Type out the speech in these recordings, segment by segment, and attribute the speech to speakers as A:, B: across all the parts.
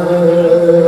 A: Amen.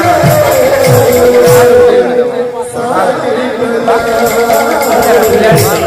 A: mulheres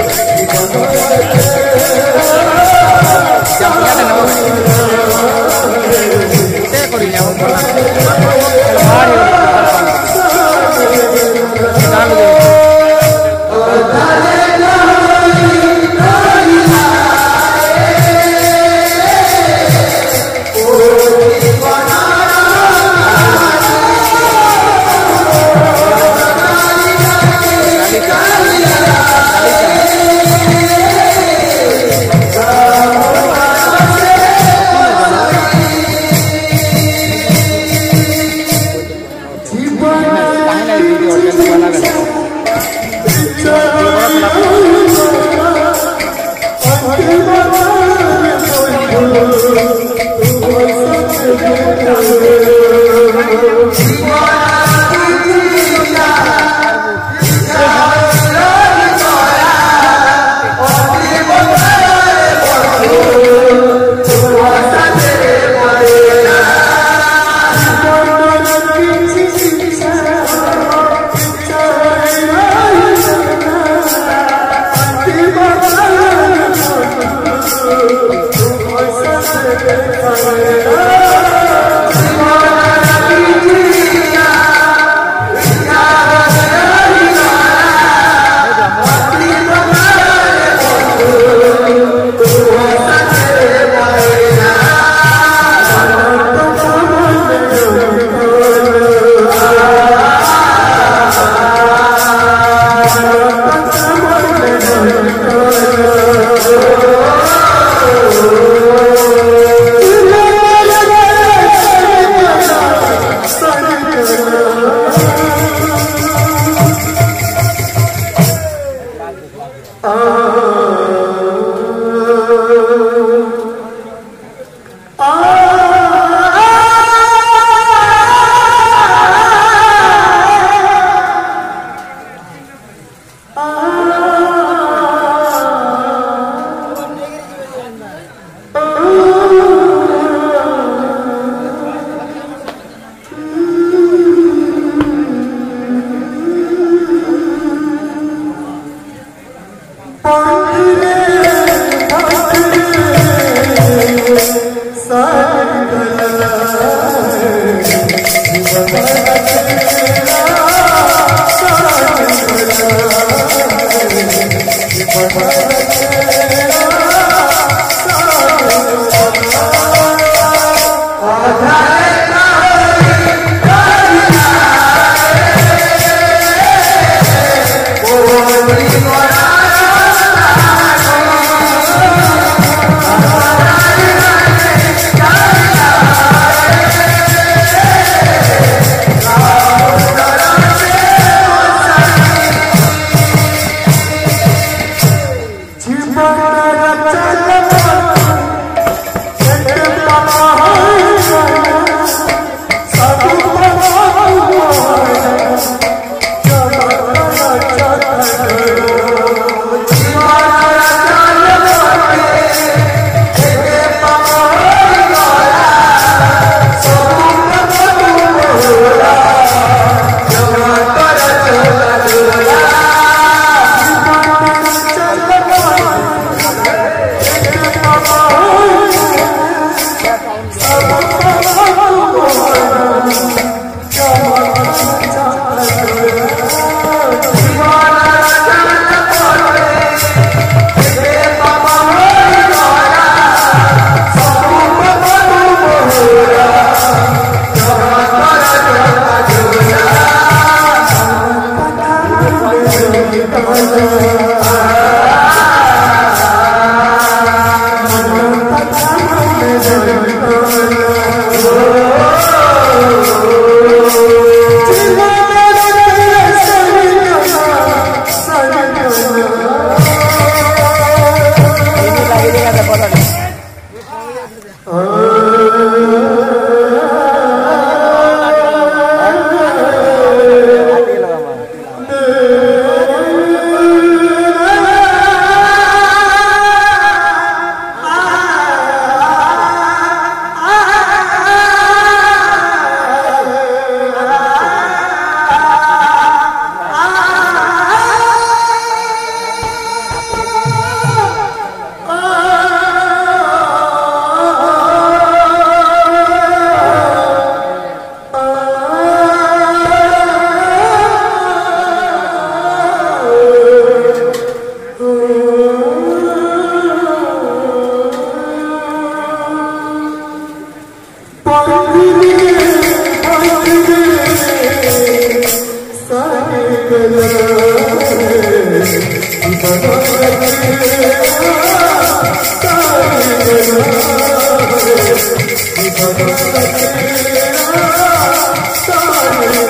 A: কি audience বানাবেন us.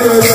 A: Amen.